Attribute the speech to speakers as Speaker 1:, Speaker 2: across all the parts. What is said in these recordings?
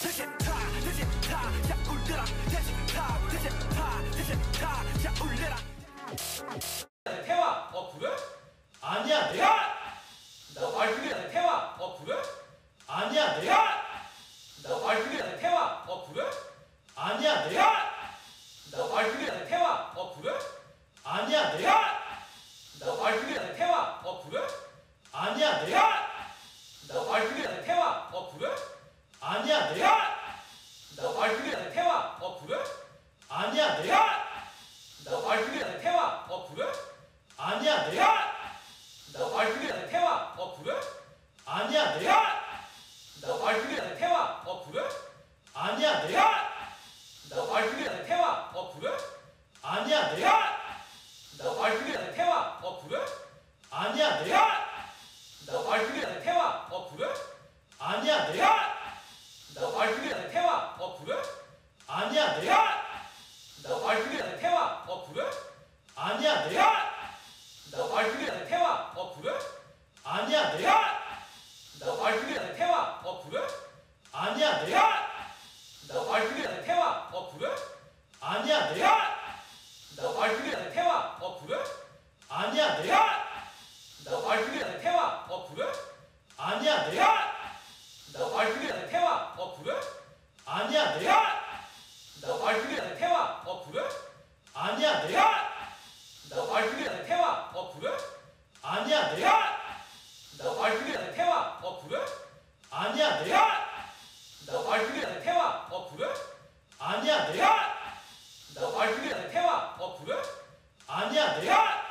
Speaker 1: 대신 타 대신 타자 울려라. 대신 타 대신 타 대신 타자 울려라.
Speaker 2: 태화 어 그래?
Speaker 3: 아니야 내가.
Speaker 2: 나말 그래 태화. 어 그래?
Speaker 3: 아니야 내가.
Speaker 2: 나말 그래 태화. 어 그래?
Speaker 3: 아니야 내가.
Speaker 2: 나말 그래 태화. 어 그래?
Speaker 3: 아니야 내가.
Speaker 2: 나말 그래 태화. 어 그래?
Speaker 3: 아니야 내가.
Speaker 2: 나말 그래 태화. 어 그래?
Speaker 3: 아니야 내가
Speaker 2: 나말 그래 태화 어 그래?
Speaker 3: 아니야 내가
Speaker 2: 나말 그래 태화 어 그래?
Speaker 3: 아니야 내가
Speaker 2: 나말 그래 태화 어 그래?
Speaker 3: 아니야 내가
Speaker 2: 나말 그래 태화 어 그래?
Speaker 3: 아니야 내가
Speaker 2: 나말 그래 태화 어 그래?
Speaker 3: 아니야 내가
Speaker 2: 나말 그래 태화 어 그래?
Speaker 3: 아니야 내가
Speaker 2: 나말 그래 태화 어 그래?
Speaker 3: 아니야 내가
Speaker 2: 어,
Speaker 3: 아, 아니
Speaker 2: 근데 태화. 어 그래?
Speaker 3: 아니야 내가
Speaker 2: 태화. 어,
Speaker 3: 아, 아니
Speaker 2: 근데 태화. 어 그래?
Speaker 3: 아니야 내
Speaker 2: 태화. 어,
Speaker 3: 아, 아니
Speaker 2: 근데 태화. 어 그래?
Speaker 3: 아니야 내
Speaker 2: 태화. 어,
Speaker 3: 아니
Speaker 2: 근데 태화. 어 그래?
Speaker 3: 아니야 내
Speaker 2: 태화. 어,
Speaker 3: 아니
Speaker 2: 근데 태화. 어 그래?
Speaker 3: 아니야 내
Speaker 2: 태화. 어,
Speaker 3: 아니
Speaker 2: 근데 태화. 어 그래?
Speaker 3: 아니야 내
Speaker 2: 태화. 어,
Speaker 3: 아니
Speaker 2: 근데 태화. 어 그래?
Speaker 3: 아니야 내
Speaker 2: 태화. 어,
Speaker 3: 아니
Speaker 2: 근데 태화. 어 그래?
Speaker 3: 아니야 내.
Speaker 2: 태화. 어,
Speaker 3: 아니
Speaker 2: 근데 태화. 어 그래?
Speaker 3: 아니야 내가
Speaker 2: 태화. 어,
Speaker 3: 아니
Speaker 2: 근데 태화. 어 그래?
Speaker 3: 아니야 내.
Speaker 2: 태화. 어,
Speaker 3: 아니
Speaker 2: 근데 태화. 어 그래?
Speaker 3: 아니야 내.
Speaker 2: 태화. 어,
Speaker 3: 아니
Speaker 2: 근데 태화. 어 그래?
Speaker 3: 아니야 내.
Speaker 2: 태화. 어,
Speaker 3: 아니
Speaker 2: 근데 태화. 어 그래?
Speaker 3: 아니야 내.
Speaker 2: 태화.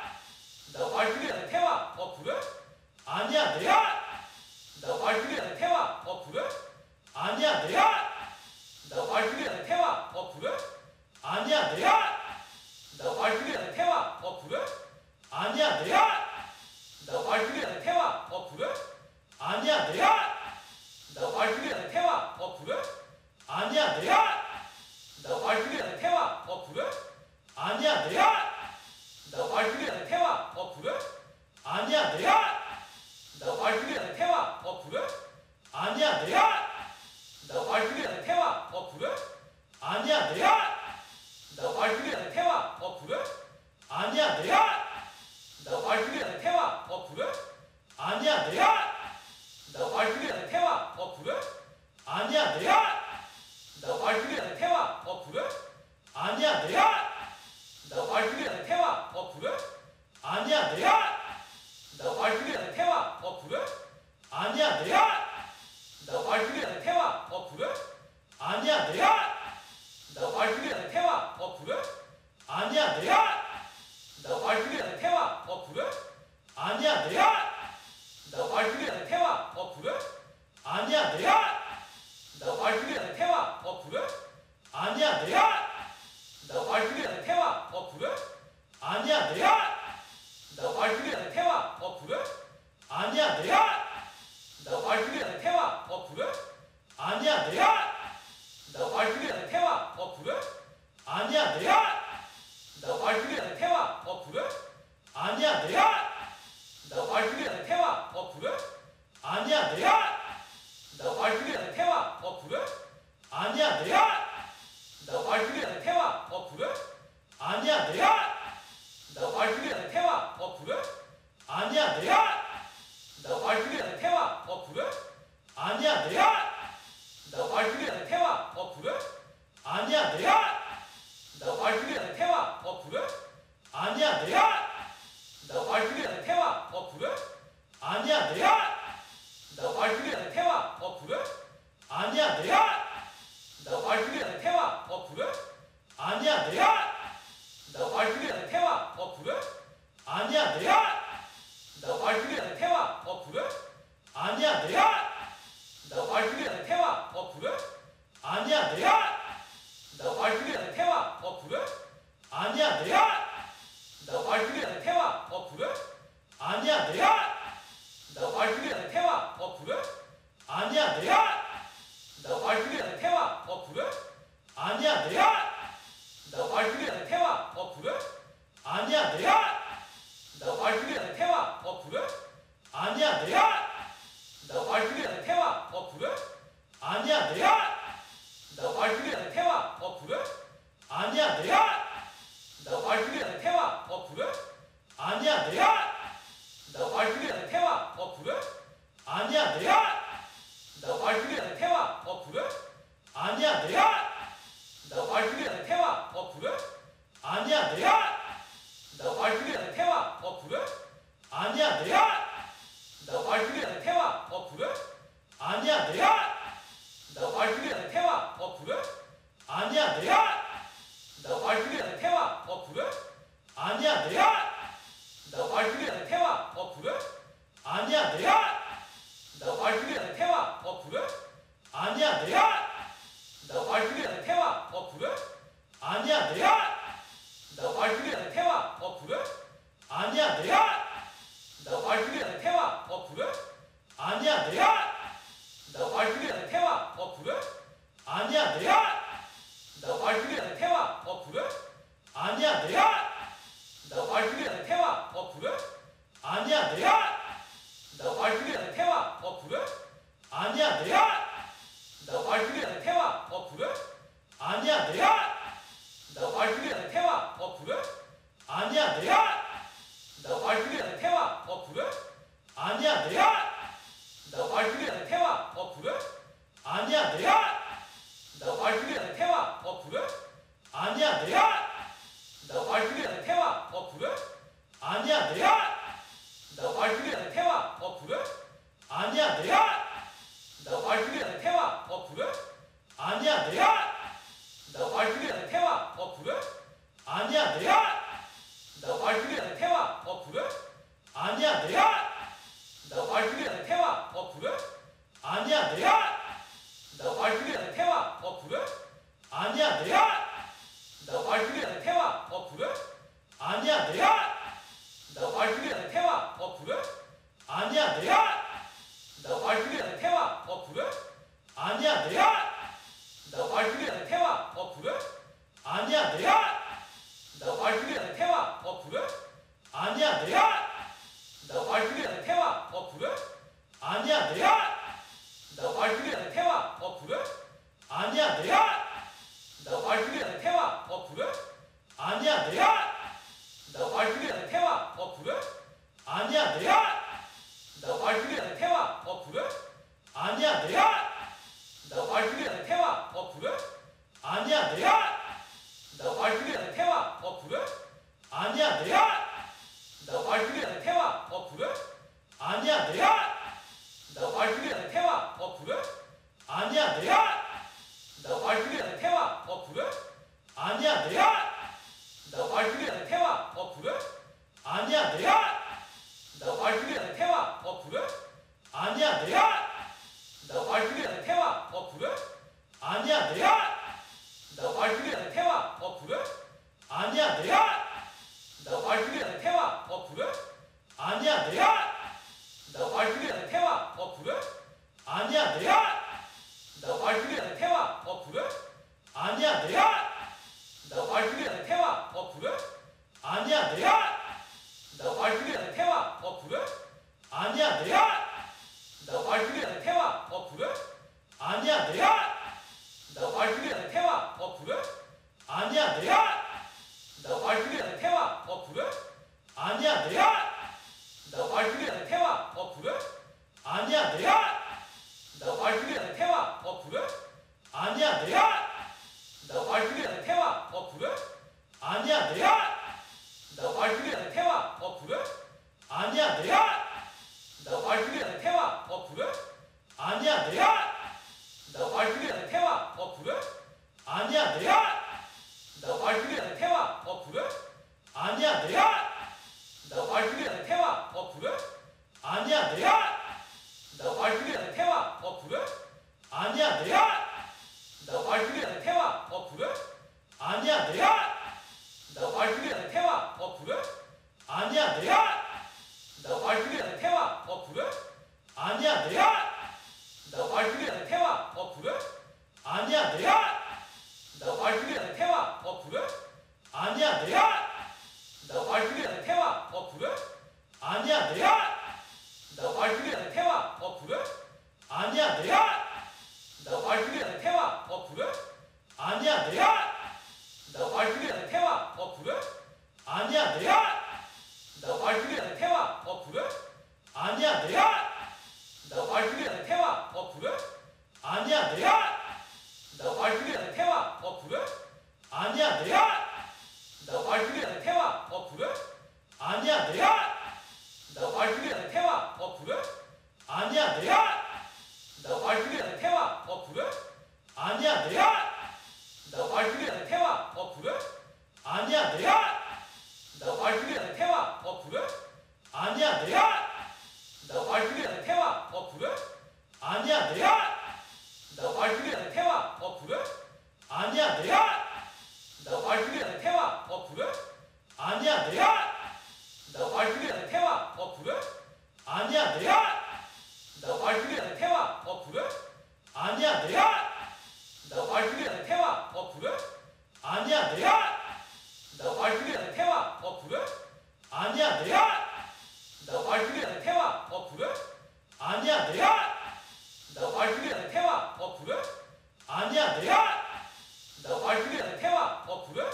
Speaker 2: 나
Speaker 3: 아니
Speaker 2: 그게 태화 어 그래?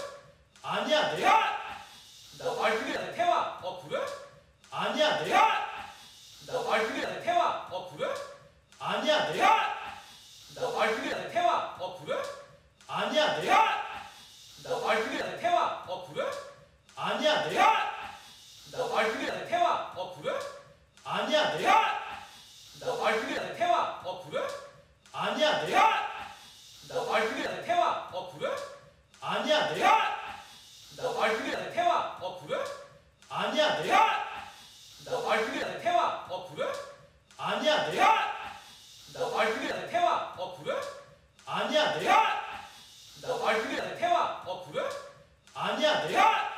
Speaker 3: 아니야 내가
Speaker 2: 나 아니 그게 태화 어 그래?
Speaker 3: 아니야 내가
Speaker 2: 나 아니 그게 태화 어 그래?
Speaker 3: 아니야 내가
Speaker 2: 나 아니 그게 태화 어 그래?
Speaker 3: 아니야 내가
Speaker 2: 나 아니 그게 태화 어 그래?
Speaker 3: 아니야 내가
Speaker 2: 나 아니 그게 태화 어 그래?
Speaker 3: 아니야 내가
Speaker 2: 나 아니 그게 태화 어 그래?
Speaker 3: 아니야 내가
Speaker 2: 나 아니 그게 태화 어 그래?
Speaker 3: 아니야 내가
Speaker 2: 나 아니 그게 태화 어 그래?
Speaker 3: 아니야 내가
Speaker 2: 나 아니 그게 태화 어 그래?
Speaker 3: 아니야 내가
Speaker 2: 나 아니 그게 태화 어 그래?
Speaker 3: 아니야 내가
Speaker 2: 나 아니 그게 태화 어 그래?
Speaker 3: 아니야 내가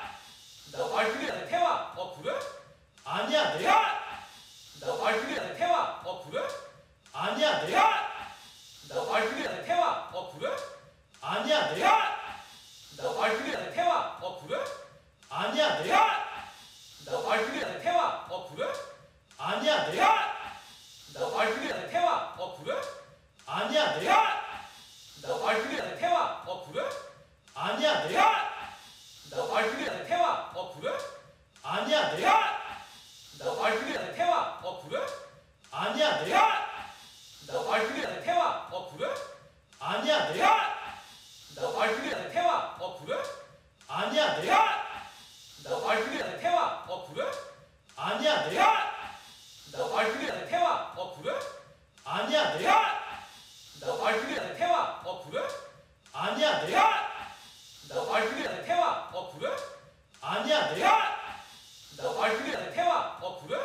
Speaker 2: 나 아니 그게 태화 어 그래?
Speaker 3: 아니야 내가
Speaker 2: 나 아니 그게 태화 어 그래?
Speaker 3: 아니야 내가
Speaker 2: 나 아니 그게 태화. 어 그래?
Speaker 3: 아니야 내가
Speaker 2: 나 아니 그게 태화. 어 그래?
Speaker 3: 아니야 내가
Speaker 2: 나 아니 그게 태화. 어 그래?
Speaker 3: 아니야 내가
Speaker 2: 나 아니 그게 태화. 어 그래?
Speaker 3: 아니야 내가
Speaker 2: 나 아니 그게 태화. 어 그래?
Speaker 3: 아니야 내가
Speaker 2: 나 아니 그게 태화. 어 그래?
Speaker 3: 아니야 내가
Speaker 2: 나 아니 그게 태화. 어 그래?
Speaker 3: 아니야 내가
Speaker 2: 나 아니 그게 태화. 어 그래?
Speaker 3: 아니야 내가
Speaker 2: 나 아니 그게 태화. 어 그래?
Speaker 3: 아니야 내가
Speaker 2: 나 아니 그게 태화. 어 그래?
Speaker 3: 아니야 내가
Speaker 2: 나 아니 그게 태화. 어 그래?
Speaker 3: 아니야 내가
Speaker 2: 나 아니 그게 태화. 어 그래?
Speaker 3: 아니야 내가
Speaker 2: 나 아니 그게 태화. 어 그래?
Speaker 3: 아니야 내가
Speaker 2: 나 아니 그게 태화. 어 그래?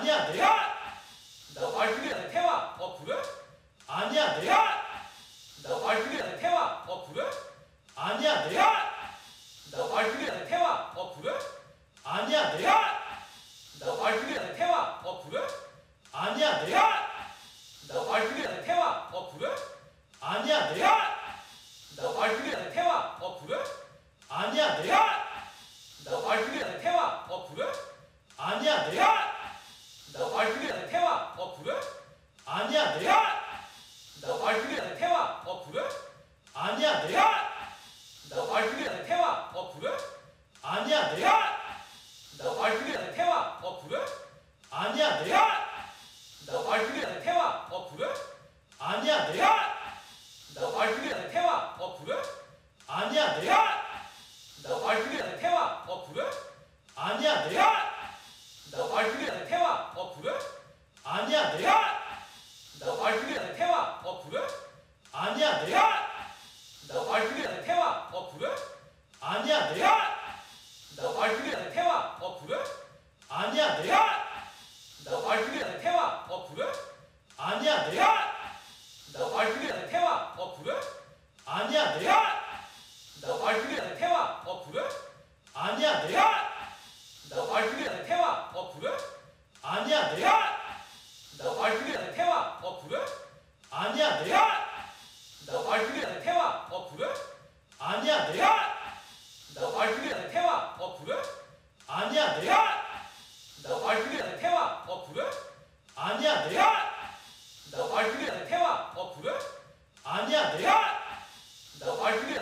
Speaker 2: andiate.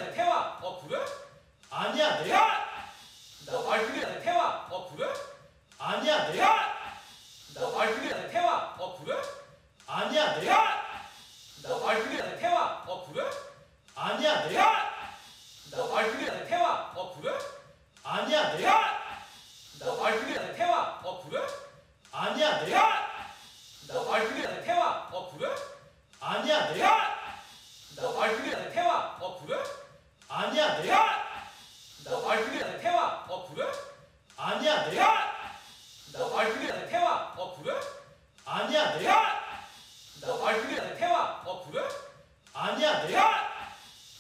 Speaker 2: 그래? 태화. 어 그래?
Speaker 3: 아니야 내가
Speaker 2: 태화. 어,
Speaker 3: 아니
Speaker 2: 그게 태화. 어 그래?
Speaker 3: 아니야 내가
Speaker 2: 태화. 어,
Speaker 3: 아니
Speaker 2: 그게 태화. 어 그래?
Speaker 3: 아니야 내가
Speaker 2: 태화. 어,
Speaker 3: 아니
Speaker 2: 그게 태화. 어 그래?
Speaker 3: 아니야 내가
Speaker 2: 태화. 어,
Speaker 3: 아니
Speaker 2: 그게 태화. 어 그래?
Speaker 3: 아니야 내가
Speaker 2: 태화. 어,
Speaker 3: 아니
Speaker 2: 그게 태화. 어 그래?
Speaker 3: 아니야 내가
Speaker 2: 태화. 어,
Speaker 3: 아니
Speaker 2: 그게 태화. 어 그래?
Speaker 3: 아니야 내가
Speaker 2: 태화. 어,
Speaker 3: 아니
Speaker 2: 그게 태화. 어 그래?
Speaker 3: 아니야 내가
Speaker 2: 태화! 어,
Speaker 3: 아니
Speaker 2: 그게 태화! 어 그래?
Speaker 3: 아니야 내가
Speaker 2: 태화! 어,
Speaker 3: 아니
Speaker 2: 그게 태화! 어 그래?
Speaker 3: 아니야 내가
Speaker 2: 태화! 어,
Speaker 3: 아니
Speaker 2: 그게 태화! 어 그래?
Speaker 3: 아니야 내가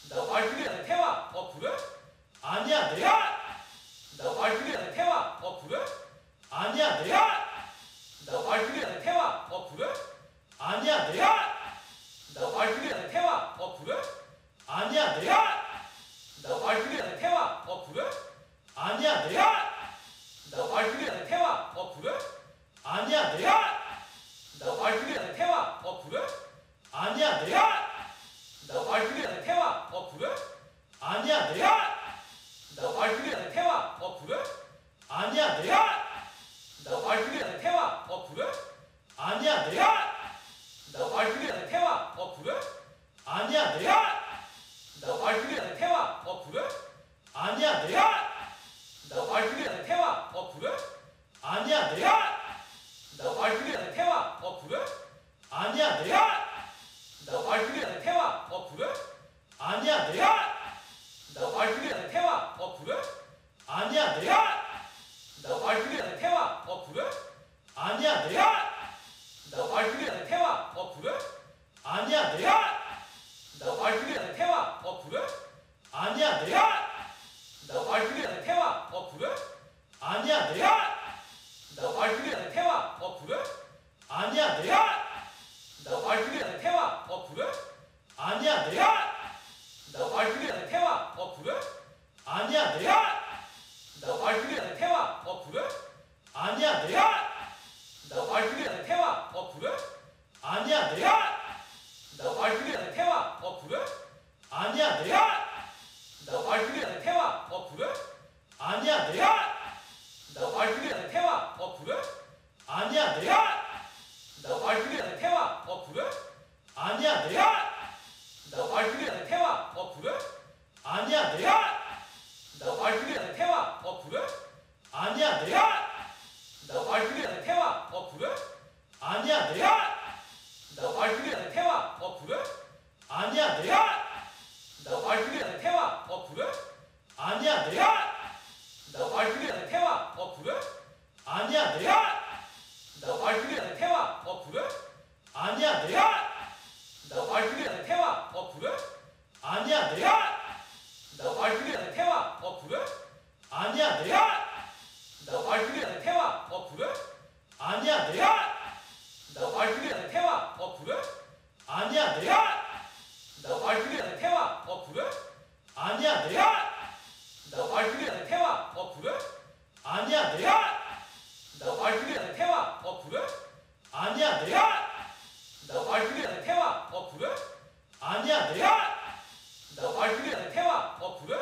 Speaker 2: 태화! 어,
Speaker 3: 아니
Speaker 2: 그게 태화! 어 그래?
Speaker 3: 아니야 내가
Speaker 2: 태화! 어,
Speaker 3: 아니
Speaker 2: 그게 태화! 어 그래?
Speaker 3: 아니야 내가
Speaker 2: 태화! 어,
Speaker 3: 아니
Speaker 2: 그게 태화! 어 그래?
Speaker 3: 아니야 내가
Speaker 2: 태화! 어,
Speaker 3: 아니
Speaker 2: 그게 태화! 어 그래?
Speaker 3: 아니야 내가
Speaker 2: 어,
Speaker 3: 아니
Speaker 2: 근데 태화. 어 그래?
Speaker 3: 아니야 내가
Speaker 2: 태화. 어,
Speaker 3: 아니
Speaker 2: 근데 태화. 어 그래?
Speaker 3: 아니야 내
Speaker 2: 태화. 어,
Speaker 3: 아니
Speaker 2: 근데 태화. 어 그래?
Speaker 3: 아니야 내
Speaker 2: 태화. 어,
Speaker 3: 아니
Speaker 2: 근데 태화. 어 그래?
Speaker 3: 아니야 내
Speaker 2: 태화. 어,
Speaker 3: 아니
Speaker 2: 근데 태화. 어 그래?
Speaker 3: 아니야 내
Speaker 2: 태화. 어,
Speaker 3: 아니
Speaker 2: 근데 태화. 어 그래?
Speaker 3: 아니야 내
Speaker 2: 태화. 어,
Speaker 3: 아니
Speaker 2: 근데 태화. 어 그래?
Speaker 3: 아니야 내
Speaker 2: 태화. 어,
Speaker 3: 아니
Speaker 2: 근데 태화. 어 그래?
Speaker 3: 아니야 내가
Speaker 2: 태화. 어,
Speaker 3: 아니
Speaker 2: 근데 태화. 어 그래?
Speaker 3: 아니야 내.
Speaker 2: 태화. 어,
Speaker 3: 아니
Speaker 2: 근데 태화. 어 그래?
Speaker 3: 아니야 내.
Speaker 2: 태화. 어,
Speaker 3: 아니
Speaker 2: 근데 태화. 어 그래?
Speaker 3: 아니야 내.
Speaker 2: 태화. 어,
Speaker 3: 아니
Speaker 2: 근데 태화. 어 그래?
Speaker 3: 아니야 내.
Speaker 2: 태화. 어,
Speaker 3: 아니
Speaker 2: 근데 태화. 어 그래?
Speaker 3: 아니야 내.
Speaker 2: 태화. 어,
Speaker 3: 아니
Speaker 2: 근데 태화. 어 그래?
Speaker 3: 아니야 내.
Speaker 2: 태화.
Speaker 3: 아니야 내가
Speaker 2: 아 그래 태화! 어 그래?
Speaker 3: 아니야 내가
Speaker 2: 아 그래 태화! 어 그래?
Speaker 3: 아니야 내가
Speaker 2: 아 그래 태화! 어 그래?
Speaker 3: 아니야 내가
Speaker 2: 아 그래 태화! 어 그래?
Speaker 3: 아니야 내가
Speaker 2: 아 그래 태화! 어 그래?
Speaker 3: 아니야 내가
Speaker 2: 아 그래 태화! 어 그래?
Speaker 3: 아니야 내가
Speaker 2: 아 그래 태화! 어 그래?
Speaker 3: 아니야 내가
Speaker 2: 아 그래 태화 어 그래?
Speaker 3: 아니야 내가
Speaker 2: 아 그래 태화 어 그래?
Speaker 3: 아니야 내가
Speaker 2: 아 그래 태화 어 그래?
Speaker 3: 아니야 내가
Speaker 2: 아 그래 태화 어 그래?
Speaker 3: 아니야 내가
Speaker 2: 아 그래 태화 어 그래?
Speaker 3: 아니야 내가
Speaker 2: 아 그래 태화 어 그래?
Speaker 3: 아니야 내가
Speaker 2: 아 그래 태화 어 그래?
Speaker 3: 아니야 내
Speaker 2: 가아 태화. 어 그래?
Speaker 3: 아니야 내가
Speaker 2: 아 그래 태화. 어 그래?
Speaker 3: 아니야
Speaker 2: 아 그래 태화. 어 그래?
Speaker 3: 아니야 내가
Speaker 2: 아 그래 태화. 어 그래?
Speaker 3: 아니야
Speaker 2: 아 그래 태화. 어 그래?
Speaker 3: 아니야 내가
Speaker 2: 아 그래 태화. 어 그래?
Speaker 3: 아니야 내가
Speaker 2: 아 그래 태화. 어 그래?
Speaker 3: 아니야 내
Speaker 2: 가아 그래 태화 어 그래?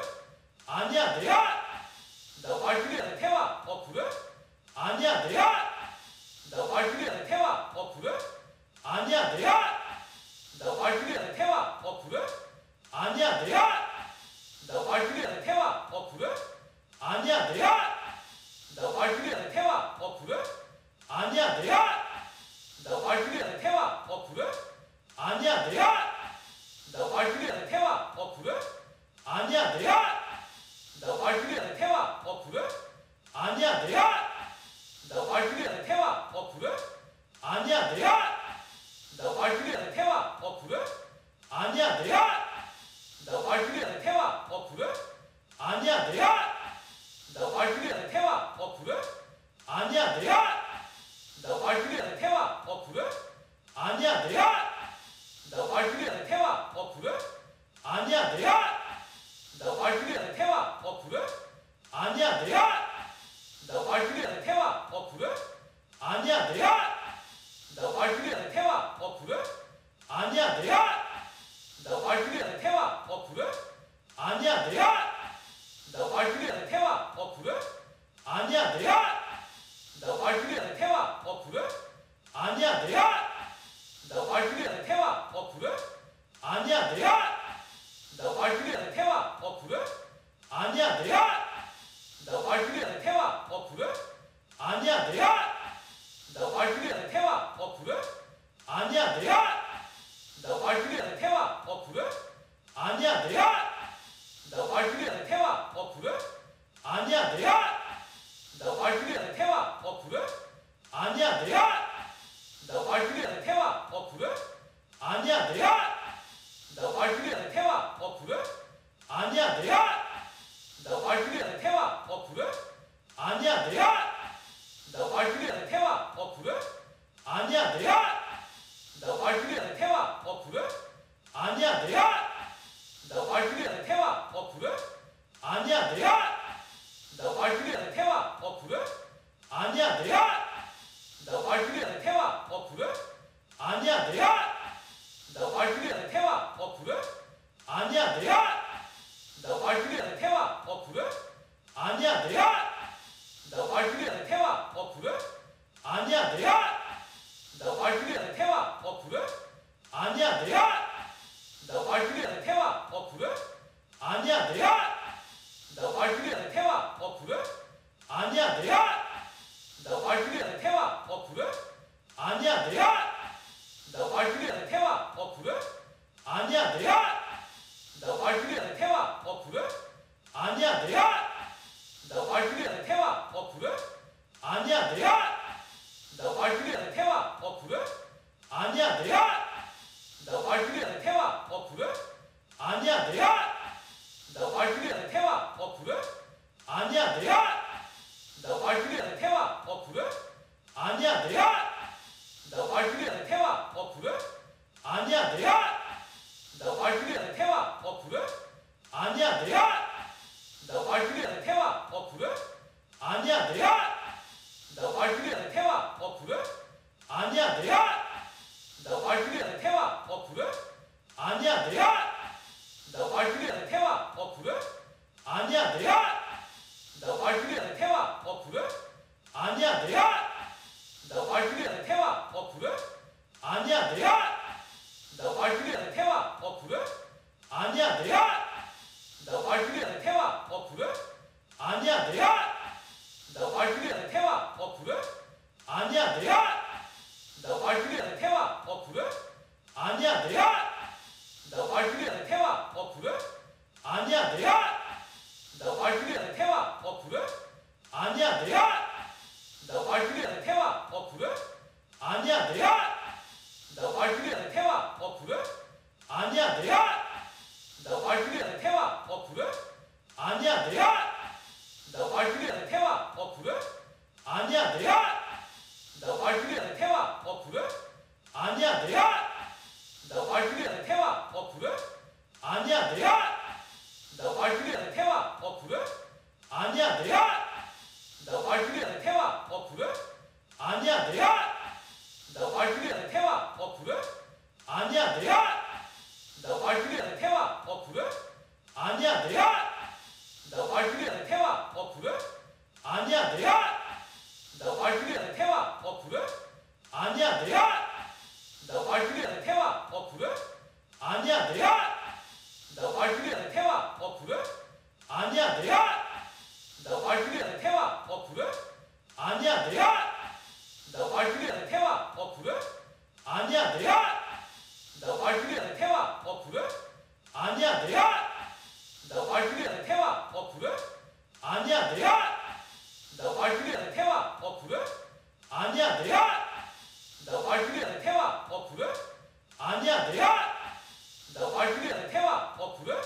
Speaker 3: 아니
Speaker 2: 그게 태화. 어 그래?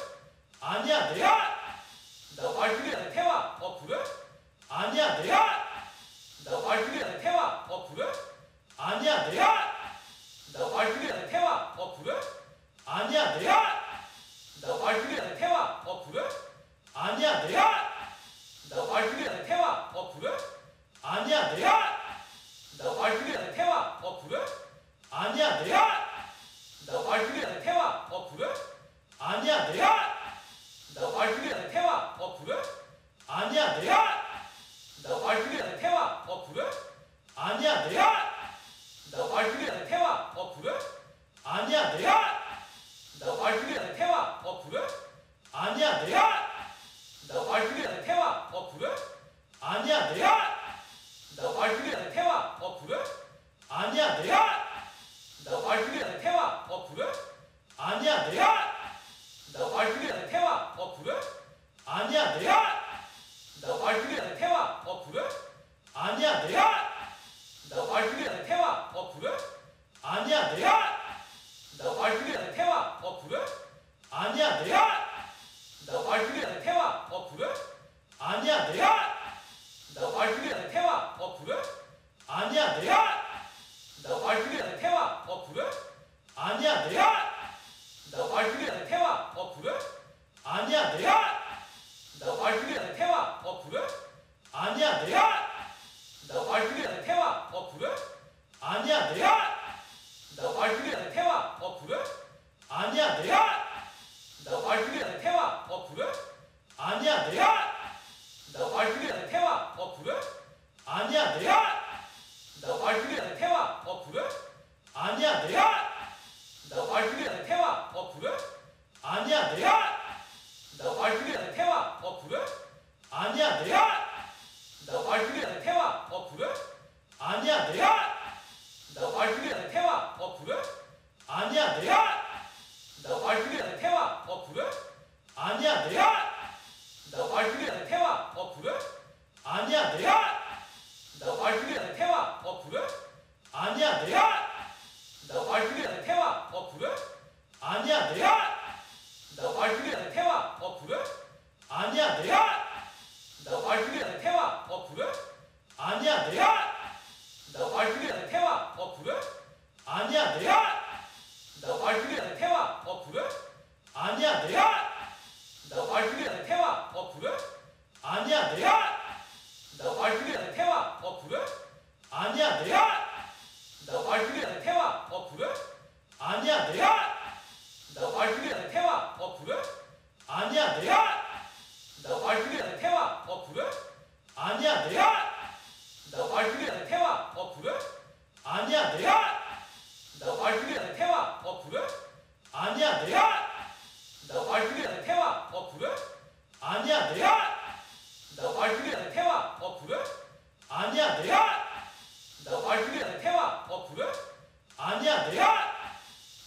Speaker 3: 아니야 내가
Speaker 2: 아니 그게 태화. 어 그래?
Speaker 3: 아니야 내가
Speaker 2: 아니 그게 태화. 어 그래?
Speaker 3: 아니야 내가
Speaker 2: 아니 그게 태화. 어 그래?
Speaker 3: 아니야 내가
Speaker 2: 아니 그게 태화. 어 그래?
Speaker 3: 아니야 내가
Speaker 2: 아니 그게 태화. 어 그래?
Speaker 3: 아니야 내가
Speaker 2: 아니 그게 태화. 어 그래?
Speaker 3: 아니야 내가
Speaker 2: 아니 그게 태화 어 그래?
Speaker 3: 아니야 내가
Speaker 2: 아니 그게 태화 어 그래?
Speaker 3: 아니야 내가
Speaker 2: 아니 그게 태화 어 그래?
Speaker 3: 아니야 내가
Speaker 2: 아니 그게 태화 어 그래?
Speaker 3: 아니야 내가
Speaker 2: 아니 그게 태화 어 그래?
Speaker 3: 아니야 내가
Speaker 2: 아니 그게 태화 어 그래?
Speaker 3: 아니야 내가
Speaker 2: 아니 그게 태화 어 그래?
Speaker 3: 아니야 내가
Speaker 2: 어, 아 근데 태화. 어 그래?
Speaker 3: 아니야 내가
Speaker 2: 태화. 어
Speaker 3: 아,
Speaker 2: 근데 태화. 어 그래?
Speaker 3: 아니야 내가
Speaker 2: 태화. 어
Speaker 3: 아,
Speaker 2: 근데 태화. 어 그래?
Speaker 3: 아니야 내가
Speaker 2: 태화. 어
Speaker 3: 아,
Speaker 2: 근데 태화. 어 그래?
Speaker 3: 아니야 내가
Speaker 2: 태화. 어 근데 태화. 어 그래?
Speaker 3: 아니야 내가
Speaker 2: 태화. 어 근데 태화. 어 그래?
Speaker 3: 아니야 내가
Speaker 2: 태화. 어 근데 태화. 어 그래?
Speaker 3: 아니야 내가
Speaker 2: 태화. 어,
Speaker 3: 아니
Speaker 2: 근데 태화. 어 그래?
Speaker 3: 아니야 내가
Speaker 2: 태화. 어,
Speaker 3: 아니
Speaker 2: 근데 태화. 어 그래?
Speaker 3: 아니야 내가
Speaker 2: 태화. 어,
Speaker 3: 아니
Speaker 2: 근데 태화. 어 그래?
Speaker 3: 아니야 내가
Speaker 2: 태화. 어,
Speaker 3: 아니
Speaker 2: 근데 태화. 어 그래?
Speaker 3: 아니야 내가
Speaker 2: 태화. 어,
Speaker 3: 아니
Speaker 2: 근데 태화. 어 그래?
Speaker 3: 아니야 내가
Speaker 2: 태화. 어,
Speaker 3: 아니
Speaker 2: 근데 태화. 어 그래?
Speaker 3: 아니야 내가
Speaker 2: 태화. 어,
Speaker 3: 아니
Speaker 2: 근데 태화. 어 그래?
Speaker 3: 아니야 내가
Speaker 2: 태화. 어,
Speaker 3: 아니
Speaker 2: 근데
Speaker 3: 아니야 내가 태환! 나...
Speaker 2: 어, 아니 그게 태환! 어 그래?
Speaker 3: 아니야 내
Speaker 2: 태환! 어,
Speaker 3: 아니
Speaker 2: 그게 태환! 어 그래?
Speaker 3: 아니야 내
Speaker 2: 태환! 어,
Speaker 3: 아니
Speaker 2: 그게 태환! 어 그래?
Speaker 3: 아니야 내
Speaker 2: 태환! 어,
Speaker 3: 아니
Speaker 2: 그게 태환! 어 그래?
Speaker 3: 아니야 내
Speaker 2: 태환! 어,
Speaker 3: 아니
Speaker 2: 그게 태환! 어 그래?
Speaker 3: 아니야 내
Speaker 2: 태환! 어,
Speaker 3: 아니
Speaker 2: 그게 태환! 어 그래?
Speaker 3: 아니야 내
Speaker 2: 태환! 어,
Speaker 3: 아니
Speaker 2: 그게 태환! 어 그래?
Speaker 3: 아니야 내가
Speaker 2: 어,
Speaker 3: 아니
Speaker 2: 근데 태화. 어 그래?
Speaker 3: 아니야 내가
Speaker 2: 태화. 어,
Speaker 3: 아니
Speaker 2: 근데 태화. 어 그래?
Speaker 3: 아니야 내가
Speaker 2: 태화. 어,
Speaker 3: 아니
Speaker 2: 근데 태화. 어 그래?
Speaker 3: 아니야 내가
Speaker 2: 태화. 어,
Speaker 3: 아니
Speaker 2: 근데 태화. 어 그래?
Speaker 3: 아니야 내가
Speaker 2: 태화. 어,
Speaker 3: 아니
Speaker 2: 근데 태화. 어 그래?
Speaker 3: 아니야 내가
Speaker 2: 태화. 어,
Speaker 3: 아니
Speaker 2: 근데 태화. 어 그래?
Speaker 3: 아니야 내가
Speaker 2: 태화. 어,
Speaker 3: 아니
Speaker 2: 근데 태화. 어 그래?
Speaker 3: 아니야 내가
Speaker 2: 태화. 어,
Speaker 3: 아니
Speaker 2: 근데 태화. 어 그래?
Speaker 3: 아니야 내.
Speaker 2: 태화. 어,
Speaker 3: 아니
Speaker 2: 근데 태화. 어 그래?
Speaker 3: 아니야 내.
Speaker 2: 태화. 어,
Speaker 3: 아니
Speaker 2: 근데 태화. 어 그래?
Speaker 3: 아니야 내.
Speaker 2: 태화. 어,
Speaker 3: 아니
Speaker 2: 근데 태화. 어 그래?
Speaker 3: 아니야 내.
Speaker 2: 태화. 어,
Speaker 3: 아니
Speaker 2: 근데 태화. 어 그래?
Speaker 3: 아니야 내.
Speaker 2: 태화. 어,
Speaker 3: 아니
Speaker 2: 근데 태화. 어 그래?
Speaker 3: 아니야 내.
Speaker 2: 태화. 어,
Speaker 3: 아니
Speaker 2: 근데 태화. 어 그래?
Speaker 3: 아니야 내.
Speaker 2: 태화. 어,
Speaker 3: 아니
Speaker 2: 근데 태화. 어 그래?
Speaker 3: 아니야 내가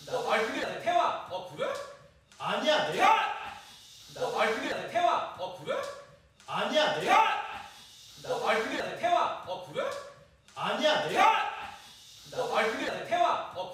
Speaker 2: 태화. 어,
Speaker 3: 아니
Speaker 2: 근데 태화. 어 그래?
Speaker 3: 아니야 내
Speaker 2: 태화. 어,
Speaker 3: 아니
Speaker 2: 근데 태화. 어 그래?
Speaker 3: 아니야 내
Speaker 2: 태화. 어,
Speaker 3: 아니
Speaker 2: 근데 태화. 어 그래?
Speaker 3: 아니야 내
Speaker 2: 태화. 어,
Speaker 3: 아니
Speaker 2: 근데 태화. 어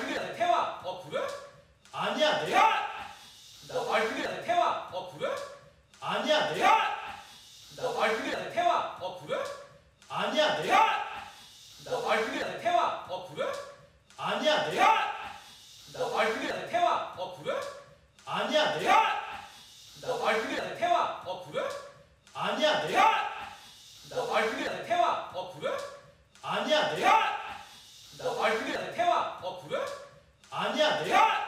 Speaker 3: 아
Speaker 2: 그래 태화 어 그래?
Speaker 3: 아니야 내가
Speaker 2: 아 그래 태화 어 그래?
Speaker 3: 아니야 내가
Speaker 2: 아 그래 태화 어 그래?
Speaker 3: 아니야 내가
Speaker 2: 아 그래 태화 어 그래?
Speaker 3: 아니야 내가
Speaker 2: 아 그래 태화 어 그래?
Speaker 3: 아니야 내가
Speaker 2: 아 그래 태화 어 그래?
Speaker 3: 아니야 내가
Speaker 2: 아 그래 태화 어 그래?
Speaker 3: 아니야
Speaker 2: 아 그래 태화 어 그래?
Speaker 3: 아니야 내가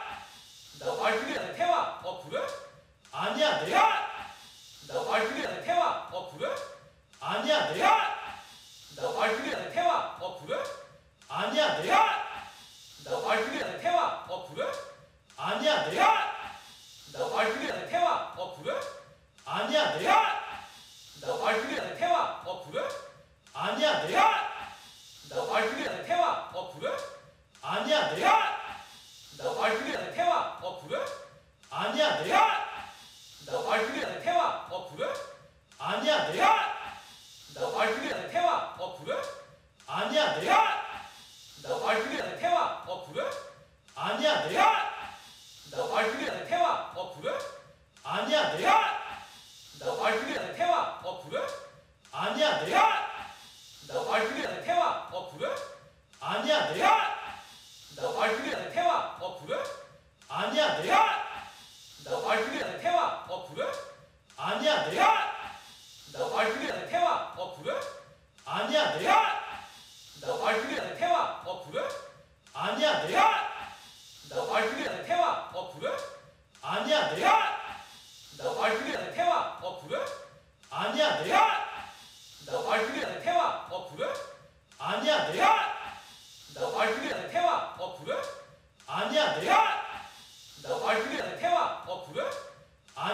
Speaker 2: 아 그래 태화! 어 그래?
Speaker 3: 아니야 내가
Speaker 2: 아 그래 태화! 어 그래?
Speaker 3: 아니야 내가
Speaker 2: 아 그래 태화! 어 그래?
Speaker 3: 아니야 내가
Speaker 2: 아 그래 태화! 어 그래?
Speaker 3: 아니야 내가
Speaker 2: 아 그래 태화! 어 그래?
Speaker 3: 아니야 내가
Speaker 2: 아 그래 태화! 어 그래?
Speaker 3: 아니야 내가
Speaker 2: 아 그래 태화! 어 그래?
Speaker 3: 아니야 내가
Speaker 2: 아 그래 태화 어 그래?
Speaker 3: 아니야 내가
Speaker 2: 아 그래 태화 어 그래?
Speaker 3: 아니야 내가
Speaker 2: 아 그래 태화 어 그래?
Speaker 3: 아니야 내가
Speaker 2: 아 그래 태화 어 그래?
Speaker 3: 아니야 내가
Speaker 2: 아 그래 태화 어 그래?
Speaker 3: 아니야 내가
Speaker 2: 아 그래 태화 어 그래?
Speaker 3: 아니야 내가
Speaker 2: 아 그래 태화 어 그래?
Speaker 3: 아니야 내
Speaker 2: 가아 그래 태화 어 그래?
Speaker 3: 아니야 내가
Speaker 2: 아 그래 태화 어 그래?
Speaker 3: 아니야 내가
Speaker 2: 아 그래 태화 어 그래?
Speaker 3: 아니야 내가
Speaker 2: 아 그래 태화 어 그래?
Speaker 3: 아니야 내가
Speaker 2: 아 그래 태화 어 그래?
Speaker 3: 아니야 내가
Speaker 2: 아 그래 태화 어 그래?
Speaker 3: 아니야 내가
Speaker 2: 아 그래 태화 어 그래?
Speaker 3: 아니야 내가
Speaker 2: 아 그래 태화 어 그래?
Speaker 3: 아니야 내가
Speaker 2: 아 그래 태화 어 그래?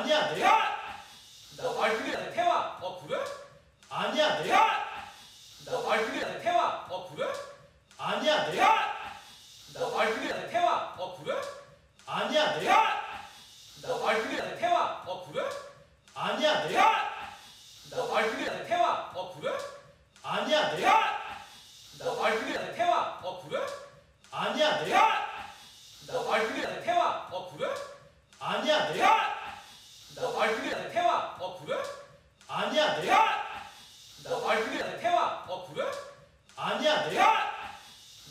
Speaker 3: 아니야 내가
Speaker 2: 아 그래 태화 어 그래?
Speaker 3: 아니야 내가
Speaker 2: 아 그래 태화 어 그래?
Speaker 3: 아니야 내가
Speaker 2: 아 그래 태화 어 그래?
Speaker 3: 아니야 내가
Speaker 2: 아 그래 태화 어 그래?
Speaker 3: 아니야 내가
Speaker 2: 아 그래 태화 어 그래?
Speaker 3: 아니야 내가 아니야 네. 내가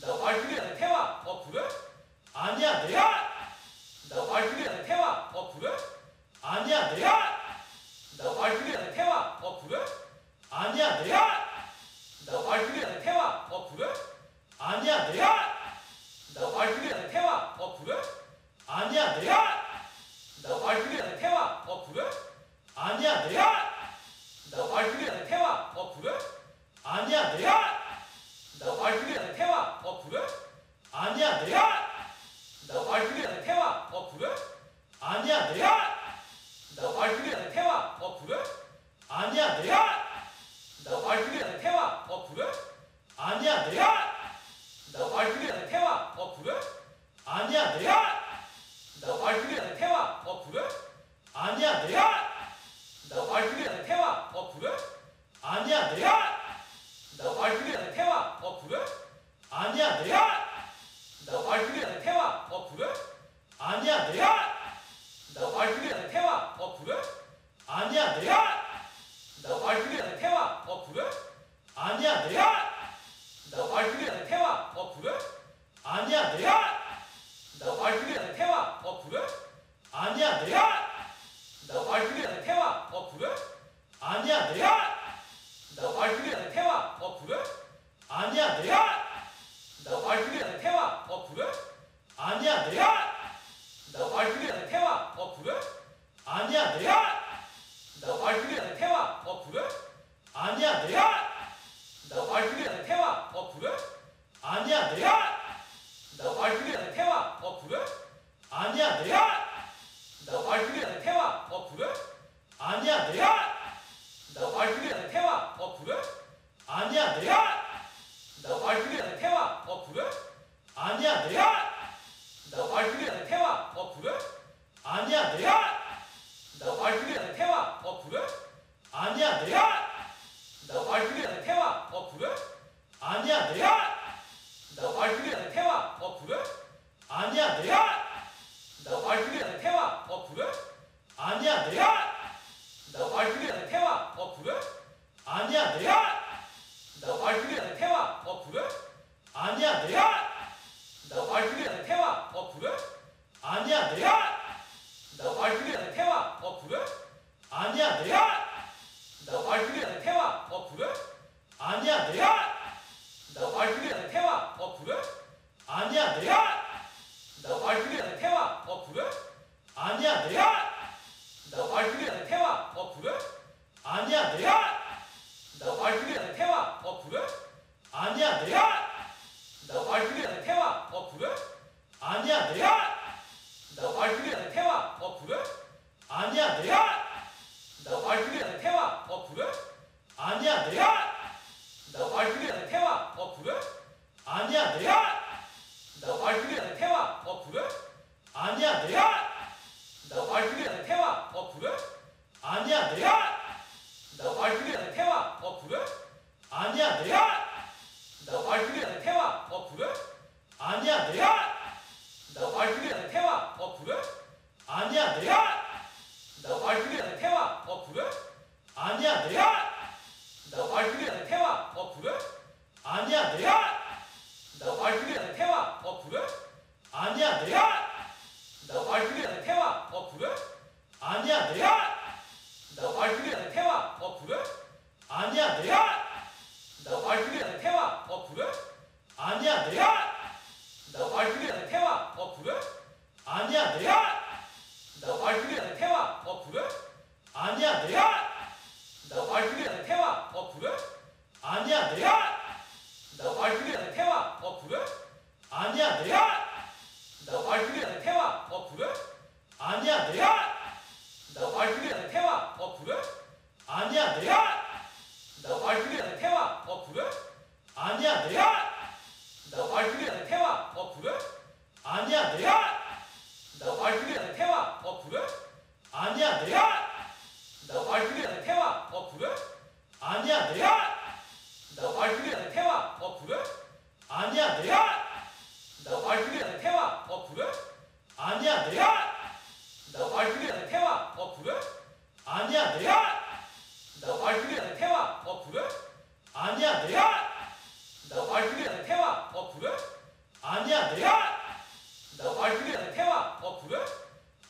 Speaker 2: 태환! 어,
Speaker 3: 아니
Speaker 2: 근데 태환! 어 그래?
Speaker 3: 아니야 네. 내가
Speaker 2: 태환! 어,
Speaker 3: 아니
Speaker 2: 근데 태환! 어 그래?
Speaker 3: 아니야 네. 내가
Speaker 2: 태환! 어,
Speaker 3: 아니
Speaker 2: 근데 태환! 어 그래?
Speaker 3: 아니야 내가
Speaker 2: 태환! 어,
Speaker 3: 아니
Speaker 2: 근데 태환! 어 그래?
Speaker 3: 아니야 내가
Speaker 2: 태환! 어,
Speaker 3: 아니
Speaker 2: 근데 태환! 어 그래?
Speaker 3: 아니야 내가
Speaker 2: 태환! 어,
Speaker 3: 아니
Speaker 2: 근데 태환! 어 그래?
Speaker 3: 아니야 내가
Speaker 2: 태환! 어,
Speaker 3: 아니
Speaker 2: 근데 태환! 어 그래?
Speaker 3: 아니야 내
Speaker 2: 태환! 어,
Speaker 3: 아니
Speaker 2: 근데 태화. 어 그래?
Speaker 3: 아니야 내
Speaker 2: 태화. 어,
Speaker 3: 아니
Speaker 2: 근데 태화. 어 그래?
Speaker 3: 아니야 내
Speaker 2: 태화. 어,
Speaker 3: 아니
Speaker 2: 근데 태화. 어 그래?
Speaker 3: 아니야 내
Speaker 2: 태화. 어,
Speaker 3: 아니
Speaker 2: 근데 태화. 어 그래?
Speaker 3: 아니야 내
Speaker 2: 태화. 어,
Speaker 3: 아니
Speaker 2: 근데 태화. 어 그래?
Speaker 3: 아니야 내
Speaker 2: 태화. 어,
Speaker 3: 아니
Speaker 2: 근데 태화. 어 그래?
Speaker 3: 아니야 내
Speaker 2: 태화. 어,
Speaker 3: 아니
Speaker 2: 근데 태화. 어 그래?
Speaker 3: 아니야 내
Speaker 2: 태화. 어,
Speaker 3: 아니
Speaker 2: 근데 태화. 어 그래?
Speaker 3: 아니야.
Speaker 2: 태화. 어,
Speaker 3: 아니
Speaker 2: 근데 태화.
Speaker 3: 아니야 내.
Speaker 2: 태화. 어,
Speaker 3: 아니
Speaker 2: 그게 태화. 어 그래?
Speaker 3: 아니야 내.
Speaker 2: 태화. 어,
Speaker 3: 아니
Speaker 2: 그게 태화. 어 그래?
Speaker 3: 아니야 내.
Speaker 2: 태화. 어,
Speaker 3: 아니
Speaker 2: 그게 태화. 어 그래?
Speaker 3: 아니야 내.
Speaker 2: 태화. 어,
Speaker 3: 아니
Speaker 2: 그게 태화. 어 그래?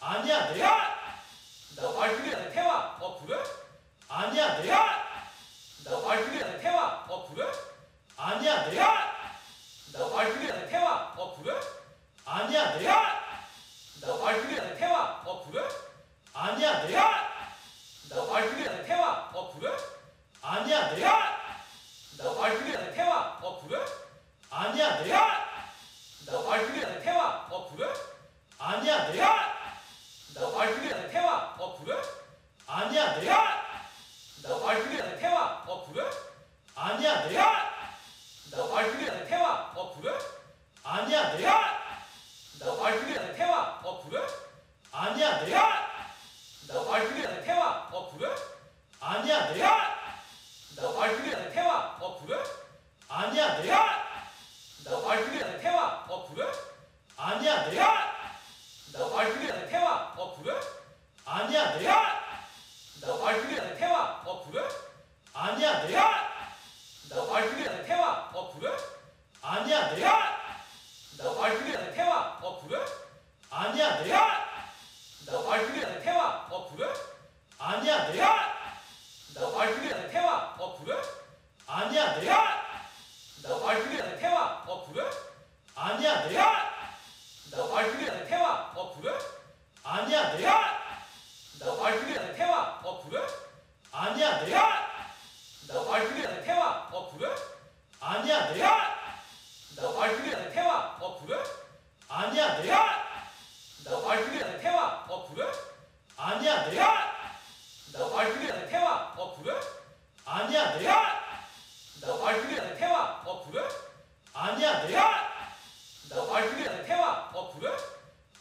Speaker 3: 아니야 내.
Speaker 2: 태화. 어,
Speaker 3: 아니
Speaker 2: 그게 태화. 어 그래?
Speaker 3: 아니야 내.
Speaker 2: 태화. 어,
Speaker 3: 아니
Speaker 2: 그게 태화. 어 그래?
Speaker 3: 아니야 내.
Speaker 2: 태화. 어,
Speaker 3: 아니
Speaker 2: 그게 태화. 어 그래?
Speaker 3: 아니야 내.
Speaker 2: 태화. 어,
Speaker 3: 아니
Speaker 2: 근데 태화. 어 그래?
Speaker 3: 아니야 내가
Speaker 2: 태화. 어,
Speaker 3: 아니
Speaker 2: 근데 태화. 어 그래?
Speaker 3: 아니야 내가
Speaker 2: 태화. 어,
Speaker 3: 아니
Speaker 2: 근데 태화. 어 그래?
Speaker 3: 아니야 내가
Speaker 2: 태화. 어,
Speaker 3: 아니
Speaker 2: 근데 태화. 어 그래?
Speaker 3: 아니야 내가
Speaker 2: 태화. 어,
Speaker 3: 아니
Speaker 2: 근데 태화. 어 그래?
Speaker 3: 아니야 내가
Speaker 2: 태화. 어,
Speaker 3: 아니
Speaker 2: 근데 태화. 어 그래?
Speaker 3: 아니야 내가
Speaker 2: 태화. 어,
Speaker 3: 아니
Speaker 2: 근데 태화. 어 그래?
Speaker 3: 아니야 내가
Speaker 2: 태화. 어,
Speaker 3: 아,
Speaker 2: 아니 근데 태화. 어 그래?
Speaker 3: 아니야 내
Speaker 2: 태화. 어,
Speaker 3: 아,
Speaker 2: 아니 근데 태화. 어 그래?
Speaker 3: 아니야 내
Speaker 2: 태화. 어,
Speaker 3: 아,
Speaker 2: 아니 근데 태화. 어 그래?
Speaker 3: 아니야 내
Speaker 2: 태화. 어,
Speaker 3: 아니
Speaker 2: 근데 태화. 어 그래?
Speaker 3: 아니야 내
Speaker 2: 태화. 어,
Speaker 3: 아니
Speaker 2: 근데 태화. 어 그래?
Speaker 3: 아니야 내
Speaker 2: 태화. 어,
Speaker 3: 아니
Speaker 2: 근데 태화. 어 그래?
Speaker 3: 아니야 내
Speaker 2: 태화. 어,
Speaker 3: 아니
Speaker 2: 근데 태화. 어 그래?
Speaker 3: 아니야 내
Speaker 2: 태화. 어,
Speaker 3: 아니
Speaker 2: 근데 태화. 어 그래?
Speaker 3: 아니야 내
Speaker 2: 태화. 어,
Speaker 3: 아니
Speaker 2: 근데 태화. 어 그래?
Speaker 3: 아니야 내
Speaker 2: 태화. 어,
Speaker 3: 아니
Speaker 2: 근데 태화. 어 그래?
Speaker 3: 아니야 내
Speaker 2: 태화. 어,
Speaker 3: 아니
Speaker 2: 근데 태화. 어 그래?
Speaker 3: 아니야 내
Speaker 2: 태화. 어,
Speaker 3: 아니
Speaker 2: 근데 태화. 어 그래?
Speaker 3: 아니야 내
Speaker 2: 태화. 어,
Speaker 3: 아니
Speaker 2: 근데 태화. 어 그래?
Speaker 3: 아니야 내
Speaker 2: 태화. 어,
Speaker 3: 아니
Speaker 2: 근데 태화. 어 그래?
Speaker 3: 아니야 내
Speaker 2: 태화. 어,
Speaker 3: 아니
Speaker 2: 근데
Speaker 3: 아니야 내가
Speaker 2: 어 아니 그게 태화 어 그래?
Speaker 3: 아니야 내가
Speaker 2: 어 아니 그게 태화 어 그래?
Speaker 3: 아니야 내가
Speaker 2: 어 아니 그게 태화 어 그래?
Speaker 3: 아니야 내가
Speaker 2: 어 아니 그게 태화 어 그래?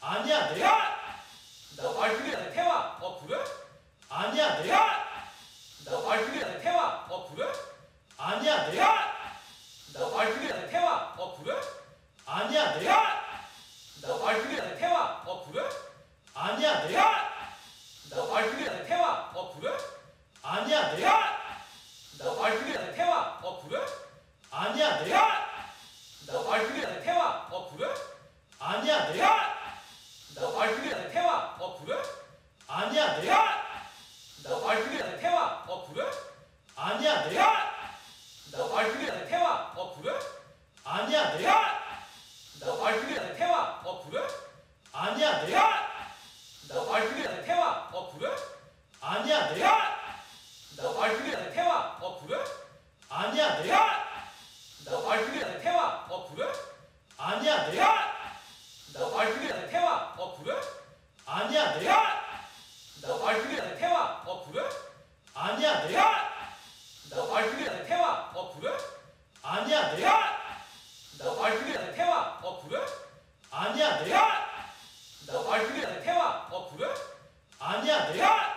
Speaker 3: 아니야 내가
Speaker 2: 어 아니 그게 태화 어 그래?
Speaker 3: 아니야 내가
Speaker 2: 어 아니 그게 태화 어 그래?
Speaker 3: 아니야 내가
Speaker 2: 어 아니 그게 태화 어 그래?
Speaker 3: 아니야 내가
Speaker 2: 어 아니 그게 태화. 어 그래?
Speaker 3: 아니야 내가
Speaker 2: 어 아니 그게 태화. 어 그래?
Speaker 3: 아니야 내가
Speaker 2: 어 아니 그게 태화. 어 그래?
Speaker 3: 아니야 내가
Speaker 2: 어 아니 그게 태화. 어 그래?
Speaker 3: 아니야 내가
Speaker 2: 어 아니 그게 태화. 어 그래?
Speaker 3: 아니야 내가
Speaker 2: 어 아니 그게 태화. 어 그래?
Speaker 3: 아니야 내가
Speaker 2: 어 아니 그게 태화. 어 그래?
Speaker 3: 아니야 내가
Speaker 2: 어 아니 그게 태화 어 그래?
Speaker 3: 아니야 내가
Speaker 2: 어 아니 그게 태화 어 그래?
Speaker 3: 아니야 내가
Speaker 2: 어 아니 그게 태화 어 그래?
Speaker 3: 아니야 내가
Speaker 2: 어 아니 그게 태화 어 그래?
Speaker 3: 아니야 내가
Speaker 2: 어 아니 그게 태화 어 그래?
Speaker 3: 아니야 내가
Speaker 2: 어 아니 그게 태화 어 그래?
Speaker 3: 아니야 내가
Speaker 2: 어 아니 그게 태화 어 그래?
Speaker 3: 아니야 내가
Speaker 2: 어 아니 그게 태화 어 그래?
Speaker 3: 아니야 내가
Speaker 2: 어 아니 그게 태화 어 그래?
Speaker 3: 아니야 내가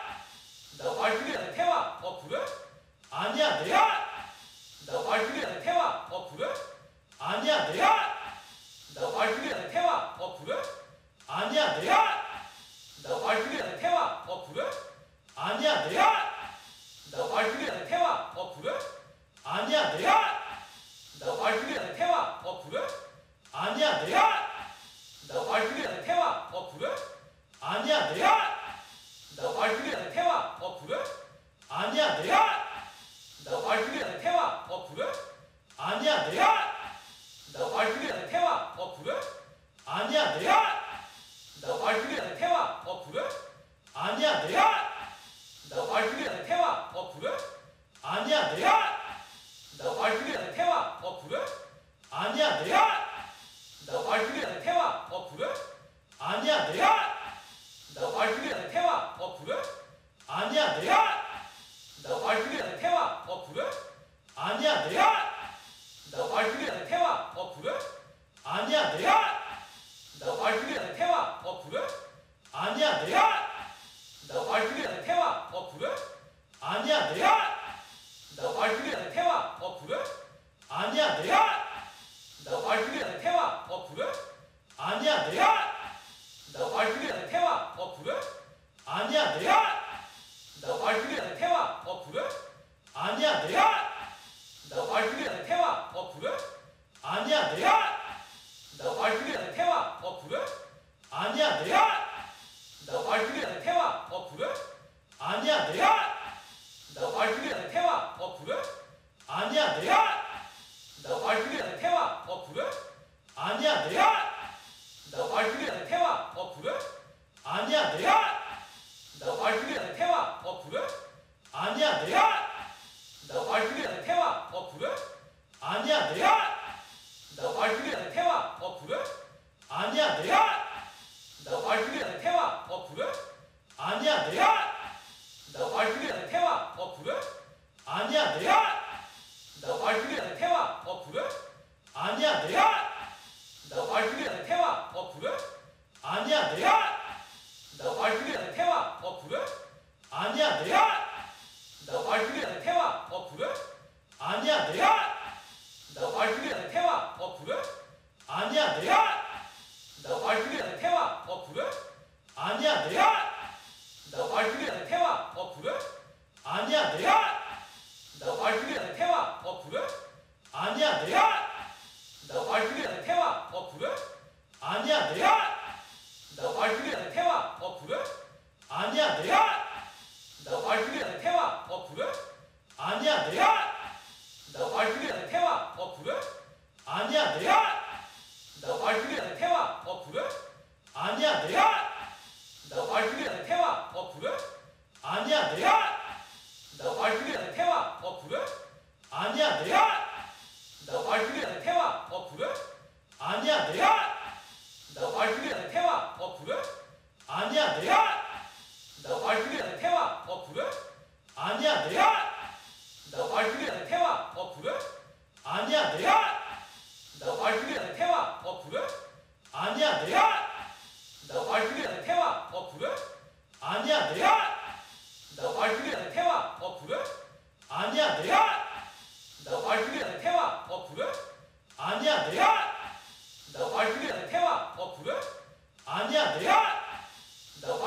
Speaker 2: 어 아니 그게 태화 어 그래?
Speaker 3: 아니야 내가
Speaker 2: 어 아니 그게 태화 어 그래?
Speaker 3: 아니야 내가
Speaker 2: 어 아니 그게 태화 어 그래?
Speaker 3: 아니야 내가
Speaker 2: 어 아니 그게 태화 어 그래?
Speaker 3: 아니야 내가
Speaker 2: 어 아니 그게 태화 어 그래?
Speaker 3: 아니야
Speaker 2: 어 그게 태화 어 그래?
Speaker 3: 아니야 내가
Speaker 2: 어 아니 그게 태화 어 그래?
Speaker 3: 아니야 내가
Speaker 2: 어 아니 그게 태화 어 그래?
Speaker 3: 아니야 내가
Speaker 2: 어 아니 그게 태화 어 그래?
Speaker 3: 아니야 내가
Speaker 2: 어
Speaker 3: 아니
Speaker 2: 그게 태화 어 그래?
Speaker 3: 아니야 내가
Speaker 2: 어
Speaker 3: 아니
Speaker 2: 그게 태화 어 그래?
Speaker 3: 아니야 내가
Speaker 2: 어
Speaker 3: 아니
Speaker 2: 그게 태화 어 그래?
Speaker 3: 아니야 내가
Speaker 2: 어
Speaker 3: 아니
Speaker 2: 그게 태화 어 그래?
Speaker 3: 아니야 내가
Speaker 2: 어
Speaker 3: 아니
Speaker 2: 그게 태화 어 그래?
Speaker 3: 아니야 내가
Speaker 2: 어
Speaker 3: 아니
Speaker 2: 그게 태화 어 그래?
Speaker 3: 아니야 내가
Speaker 2: 어
Speaker 3: 아니
Speaker 2: 그게 태화 어 그래?
Speaker 3: 아니야 내가
Speaker 2: 어
Speaker 3: 아니
Speaker 2: 그게 태화 어 그래?
Speaker 3: 아니야 내가
Speaker 2: 어
Speaker 3: 아니
Speaker 2: 그게 태화 어 그래?
Speaker 3: 아니야 내가
Speaker 2: 어
Speaker 3: 아니
Speaker 2: 그게 태화 어 그래?
Speaker 3: 아니야 내가
Speaker 2: 어
Speaker 3: 아니
Speaker 2: 그게 태화 어 그래?
Speaker 3: 아니야 내가
Speaker 2: 어
Speaker 3: 아니
Speaker 2: 그게 태화. 어 그래?
Speaker 3: 아니야 내가
Speaker 2: 어
Speaker 3: 아니
Speaker 2: 그게 태화. 어 그래?
Speaker 3: 아니야 내가
Speaker 2: 어
Speaker 3: 아니
Speaker 2: 그게 태화. 어 그래?
Speaker 3: 아니야 내가
Speaker 2: 어
Speaker 3: 아니
Speaker 2: 그게 태화. 어 그래?
Speaker 3: 아니야 내가
Speaker 2: 어
Speaker 3: 아니
Speaker 2: 그게 태화. 어 그래?
Speaker 3: 아니야 내가
Speaker 2: 어
Speaker 3: 아니
Speaker 2: 그게 태화. 어 그래?
Speaker 3: 아니야 내가
Speaker 2: 어
Speaker 3: 아니
Speaker 2: 그게 태화. 어 그래?
Speaker 3: 아니야 내가
Speaker 2: 어
Speaker 3: 아니
Speaker 2: 그게 태화! 어 그래?
Speaker 3: 아니야 내가
Speaker 2: 어
Speaker 3: 아니
Speaker 2: 그게 태화! 어 그래?
Speaker 3: 아니야 내가
Speaker 2: 어
Speaker 3: 아니
Speaker 2: 그게 태화! 어 그래?
Speaker 3: 아니야 내가
Speaker 2: 어
Speaker 3: 아니
Speaker 2: 그게 태화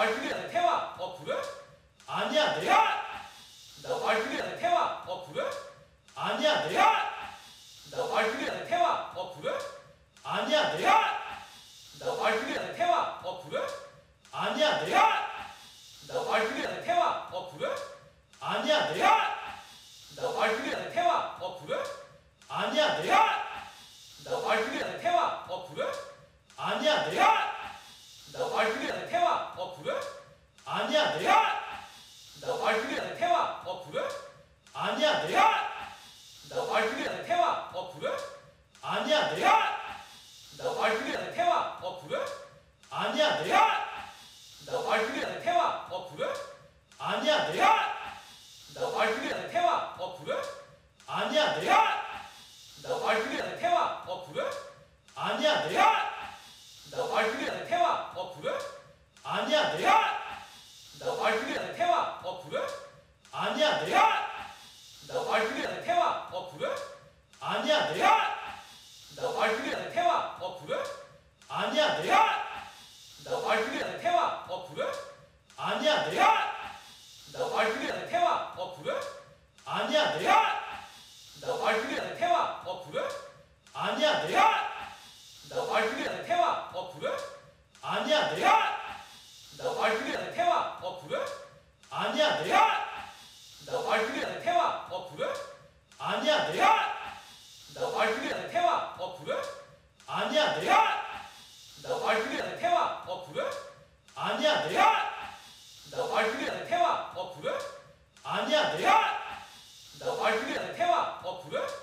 Speaker 3: 아니
Speaker 2: 그게 태화 어 그래?
Speaker 3: 아니야 내가
Speaker 2: 나 아니 그게 태화 어 그래?
Speaker 3: 아니야 내가
Speaker 2: 나 아니 그게 태화 어 그래?
Speaker 3: 아니야 내가
Speaker 2: 나 아니 그게 태화 어 그래?
Speaker 3: 아니야 내가
Speaker 2: 나 아니 그게 태화 어 그래?
Speaker 3: 아니야 내가
Speaker 2: 나 아니 그게 태화 어 그래?
Speaker 3: 아니야 내가
Speaker 2: 나 아니 그게 태화 어 그래?
Speaker 3: 아니야 내가
Speaker 2: 나 아니 그게 태화. 어 그래?
Speaker 3: 아니야 내가
Speaker 2: 나 아니 그게 태화. 어 그래?
Speaker 3: 아니야 내가
Speaker 2: 나 아니 그게 태화. 어 그래?
Speaker 3: 아니야 내가
Speaker 2: 나 아니 그게 태화. 어 그래?
Speaker 3: 아니야 내가
Speaker 2: 나 아니 그게 태화. 어 그래?
Speaker 3: 아니야 내가
Speaker 2: 나 아니 그게 태화. 어 그래?
Speaker 3: 아니야 내가
Speaker 2: 나 아니 그게 태화. 어 그래?
Speaker 3: 아니야 내가
Speaker 2: 나 아니 그게 태화. 어 그래?
Speaker 3: 아니야 내가
Speaker 2: 나 아니 그게 태화. 어 그래?
Speaker 3: 아니야 내가
Speaker 2: 나 아니 그게 태화. 어 그래?
Speaker 3: 아니야 내가
Speaker 2: 나 아니 그게 태화. 어 그래?
Speaker 3: 아니야 내가
Speaker 2: 나 아니 그게 태화. 어 그래?
Speaker 3: 아니야 내가
Speaker 2: 나 아니 그게 태화. 어 그래?
Speaker 3: 아니야 내가
Speaker 2: 나 아니 그게 태화. 어 그래?
Speaker 3: 아니야 내가
Speaker 2: 나 아니 그게 태화 어 그래?
Speaker 3: 아니야 내가
Speaker 2: 나 아니 그게 태화 어 그래?
Speaker 3: 아니야 내가
Speaker 2: 나 아니 그게 태화 어 그래?
Speaker 3: 아니야 내가
Speaker 2: 나 아니 그게 태화 어 그래?
Speaker 3: 아니야 내가
Speaker 2: 나 아니 그게 태화 어 그래?
Speaker 3: 아니야 내가
Speaker 2: 나 아니 그게 태화 어 그래?
Speaker 3: 아니야 내가
Speaker 2: 나 아니 그게 태화 어 그래?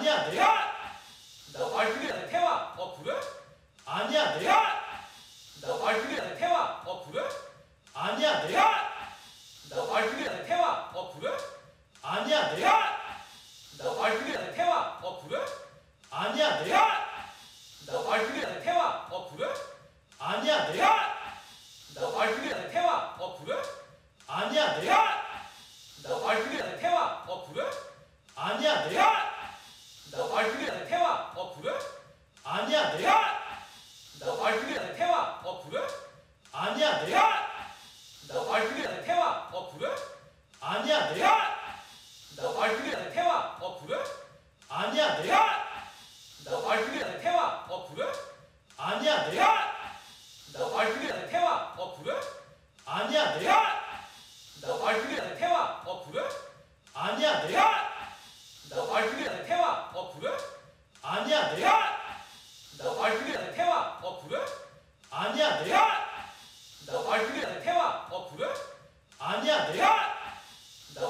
Speaker 3: 아니야 내가
Speaker 2: 아니 근데 태화! 어 그래?
Speaker 3: 아니야 내가
Speaker 2: 아니 근데 태화! 어 그래?
Speaker 3: 아니야 내가
Speaker 2: 아니 근데 태화! 어 그래?
Speaker 3: 아니야 내가
Speaker 2: 아니 근데 태화! 어 그래?
Speaker 3: 아니야 내가
Speaker 2: 아니 근데 태화! 어 그래?
Speaker 3: 아니야 내가
Speaker 2: 아니 근데 태화! 어 그래?
Speaker 3: 아니야 내가
Speaker 2: 아니 근데 태화! 어 그래?
Speaker 3: 아니야 내가
Speaker 2: 아니 근데 태화 어 그래?
Speaker 3: 아니야 내가
Speaker 2: 아니 근데 태화 어 그래?
Speaker 3: 아니야 내가
Speaker 2: 아니 근데 태화 어 그래?
Speaker 3: 아니야 내가
Speaker 2: 아니 근데 태화 어 그래?
Speaker 3: 아니야 내가
Speaker 2: 아니 근데 태화 어 그래?
Speaker 3: 아니야 내가
Speaker 2: 아니 근데 태화 어 그래?
Speaker 3: 아니야 내가
Speaker 2: 아니 근데 태화 어 그래?
Speaker 3: 아니야 내 가
Speaker 2: 아니 근데 태화. 어 그래?
Speaker 3: 아니야 내가
Speaker 2: 아니 근데 태화. 어 그래?
Speaker 3: 아니야 내가
Speaker 2: 아니 근데 태화. 어 그래?
Speaker 3: 아니야 내가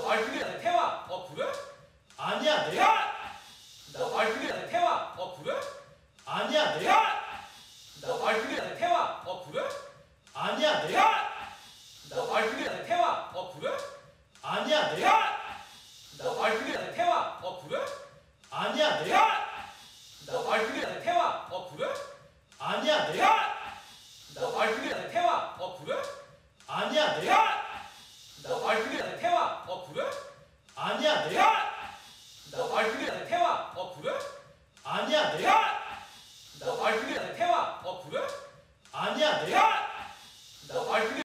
Speaker 2: 아니 근데 태화. 어 그래?
Speaker 3: 아니야 내가
Speaker 2: 아니 근데 태화. 어 그래?
Speaker 3: 아니야 내가
Speaker 2: 아니 근데 태화. 어 그래?
Speaker 3: 아니야 내가
Speaker 2: 아니 근데 태화. 어 그래?
Speaker 3: 아니야 내 가
Speaker 2: 아니 근데 태화. 어 그래?
Speaker 3: 아니야 내가
Speaker 2: 아니 근데 태화. 어 그래?
Speaker 3: 아니야 내가
Speaker 2: 아니 근데 태화. 어 그래?
Speaker 3: 아니야 내가
Speaker 2: 아니 근데 태화. 어 그래?
Speaker 3: 아니야 내가
Speaker 2: 아니 근데 태화. 어 그래?
Speaker 3: 아니야 내가
Speaker 2: 아니 근데 태화. 어 그래?
Speaker 3: 아니야 내가
Speaker 2: 아니 근데